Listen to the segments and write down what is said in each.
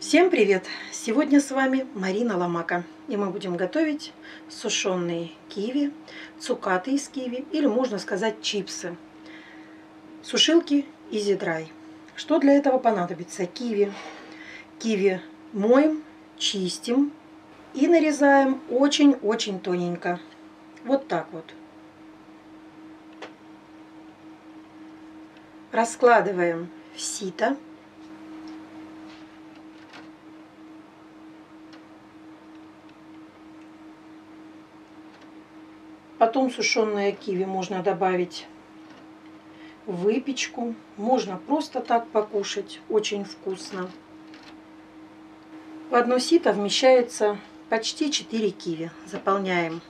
Всем привет! Сегодня с вами Марина Ломака. И мы будем готовить сушеные киви, цукаты из киви, или можно сказать чипсы. Сушилки Easy Dry. Что для этого понадобится? Киви. Киви моем, чистим и нарезаем очень-очень тоненько. Вот так вот. Раскладываем в сито. Потом сушеное киви можно добавить в выпечку. Можно просто так покушать. Очень вкусно. В одно сито вмещается почти 4 киви. Заполняем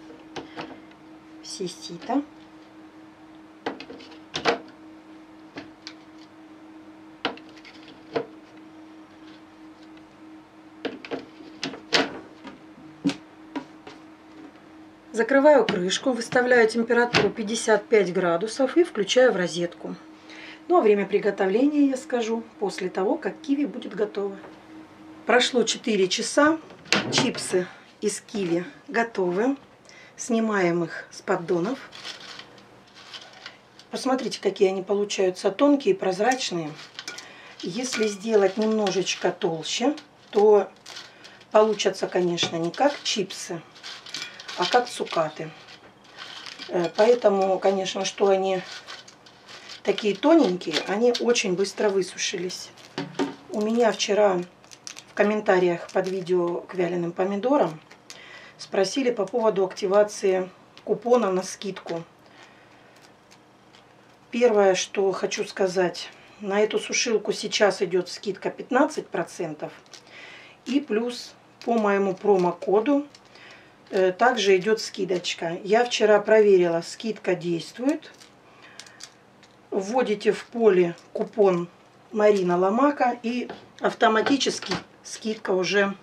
все сито. Закрываю крышку, выставляю температуру 55 градусов и включаю в розетку. Ну а время приготовления я скажу после того, как киви будет готово. Прошло 4 часа, чипсы из киви готовы. Снимаем их с поддонов. Посмотрите, какие они получаются тонкие, прозрачные. Если сделать немножечко толще, то получатся, конечно, не как чипсы, а как цукаты. Э, поэтому, конечно, что они такие тоненькие, они очень быстро высушились. У меня вчера в комментариях под видео к вяленым помидорам спросили по поводу активации купона на скидку. Первое, что хочу сказать, на эту сушилку сейчас идет скидка 15%. И плюс по моему промокоду также идет скидочка. Я вчера проверила, скидка действует. Вводите в поле купон Марина Ломака и автоматически скидка уже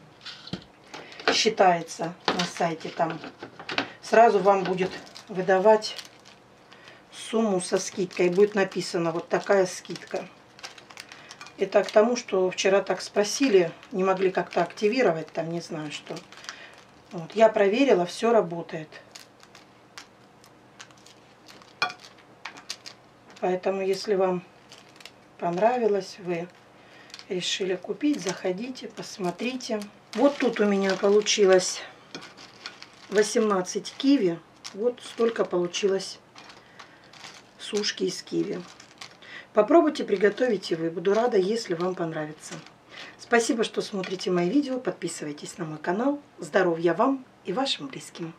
считается на сайте там. Сразу вам будет выдавать сумму со скидкой. Будет написано вот такая скидка. Это к тому, что вчера так спросили, не могли как-то активировать, там не знаю что. Вот, я проверила, все работает. Поэтому, если вам понравилось, вы решили купить, заходите, посмотрите. Вот тут у меня получилось 18 киви. Вот столько получилось сушки из киви. Попробуйте приготовить и вы. Буду рада, если вам понравится. Спасибо, что смотрите мои видео. Подписывайтесь на мой канал. Здоровья вам и вашим близким.